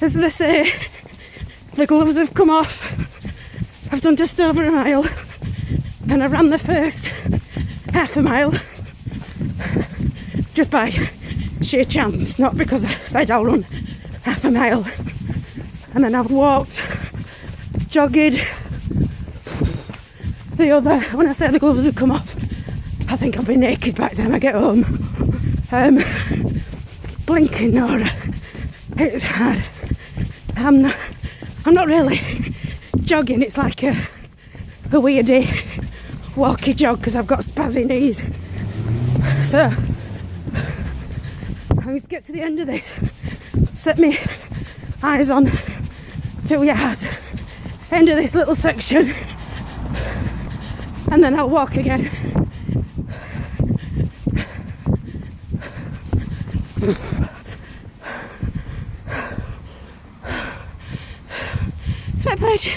as they say, the gloves have come off. I've done just over a mile and I ran the first half a mile just by sheer chance, not because I said I'll run half a mile. And then I've walked, jogged the other, when I say the gloves have come off, I think I'll be naked by the time I get home. Um, blinking Nora, it's hard. I'm not, I'm not really jogging, it's like a, a weirdy walkie jog because I've got spazzy knees. So, I'm to get to the end of this, set me eyes on two yards, end of this little section, and then I'll walk again. Sweat pledge.